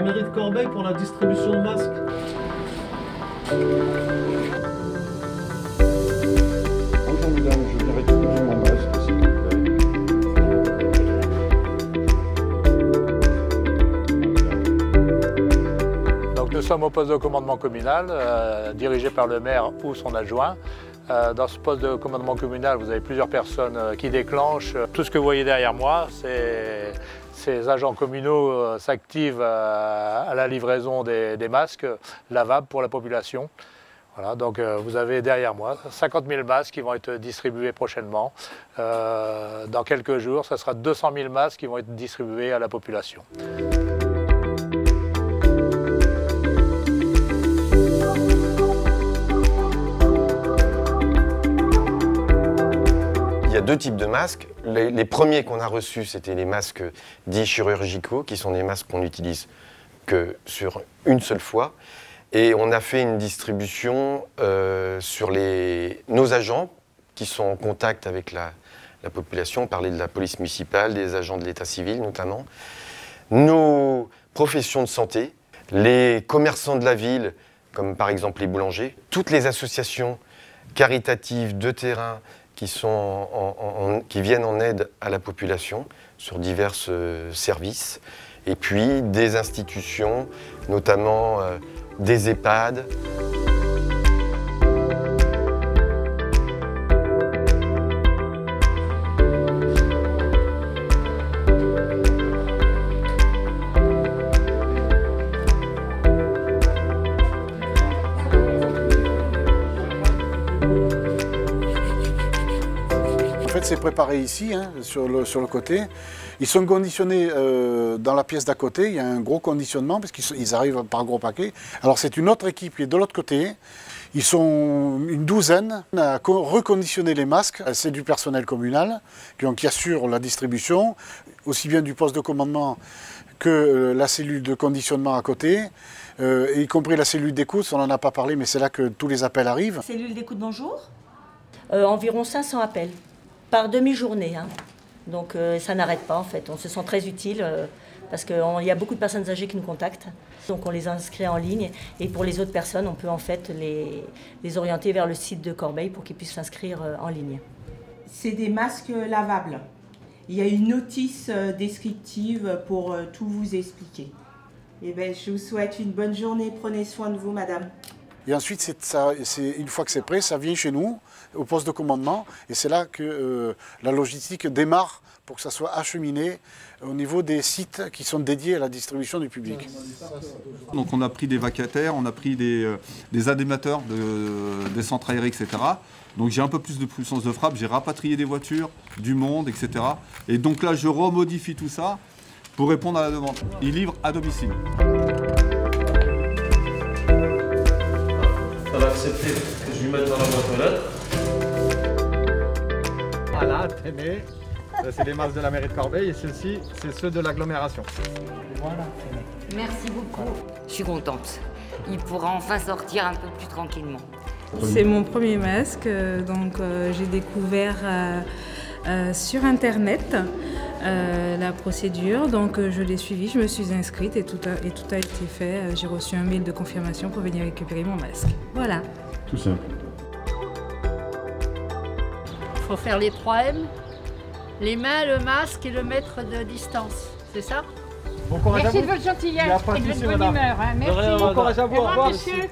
mairie de Corbeil pour la distribution de masques. Bonjour mesdames, je viens récupérer mon masque, s'il vous plaît. Donc nous sommes au poste de commandement communal, euh, dirigé par le maire ou son adjoint. Euh, dans ce poste de commandement communal, vous avez plusieurs personnes euh, qui déclenchent. Tout ce que vous voyez derrière moi, c'est ces agents communaux euh, s'activent euh, à la livraison des, masques lavables pour la population. Voilà, donc euh, vous avez derrière moi 50 000 masques qui vont être distribués prochainement. Euh, dans quelques jours, ce sera 200 000 masques qui vont être distribués à la population. Y a deux types de masques. Les, premiers qu'on a reçus, c'était les masques dits chirurgicaux, qui sont des masques qu'on n'utilise que sur une seule fois. Et on a fait une distribution euh, sur les, nos agents qui sont en contact avec la, la population. On parlait de la police municipale, des agents de l'état civil notamment. Nos professions de santé, les commerçants de la ville, comme par exemple les boulangers, toutes les associations caritatives de terrain qui, sont en- qui viennent en aide à la population sur divers euh, services, et puis des institutions, notamment euh, des EHPAD. En fait, c'est préparé ici, hein, sur, le, côté. Ils sont conditionnés euh, dans la pièce d'à côté. Il y a un gros conditionnement parce qu'ils arrivent par gros paquets. Alors, c'est une autre équipe qui est de l'autre côté. Ils sont une douzaine à co- reconditionner les masques. C'est du personnel communal qui, assure la distribution, aussi bien du poste de commandement que euh, la cellule de conditionnement à côté, euh, y compris la cellule d'écoute. On n'en a pas parlé, mais c'est là que tous les appels arrivent. Cellule d'écoute, bonjour. Environ 500 appels par demi-journée. hein. Donc euh, ça n'arrête pas en fait. On se sent très utile euh, parce qu'il y a beaucoup de personnes âgées qui nous contactent. Donc on les inscrit en ligne et pour les autres personnes, on peut en fait les, orienter vers le site de Corbeil pour qu'ils puissent s'inscrire euh, en ligne. C'est des masques lavables. Il y a une notice descriptive pour tout vous expliquer. Eh ben, je vous souhaite une bonne journée. Prenez soin de vous, madame. Et ensuite, une fois que c'est prêt, ça vient chez nous, au poste de commandement, et c'est là que euh, la logistique démarre pour que ça soit acheminé au niveau des sites qui sont dédiés à la distribution du public. Donc on a pris des vacataires, on a pris des, euh, des animateurs de, des centres aérés, etc. Donc j'ai un peu plus de puissance de frappe, j'ai rapatrié des voitures, du monde, etc. Et donc là, je remodifie tout ça pour répondre à la demande. Ils livrent à domicile. Accepter que je lui mette dans la boîte aux lettres. Voilà, tenez. Ça, c'est les masques de la mairie de Corbeil et ceux-ci, c'est ceux de l'agglomération. Merci beaucoup. Je suis contente. Il pourra enfin sortir un peu plus tranquillement. C'est mon premier masque, euh, donc euh, j'ai découvert euh, euh, sur internet euh, la procédure, donc euh, je l'ai suivi, je me suis inscrite et tout a, et tout a été fait. Euh, J'ai reçu un mail de confirmation pour venir récupérer mon masque. Voilà. Tout simple. Il faut faire les 3 M. Les mains, le masque et le mètre de distance. C'est ça? Bon courage Merci à de vous. votre y a gentillesse de et de votre bonne humeur. hein. De Merci. Bon courage à vous, Au au revoir, monsieur.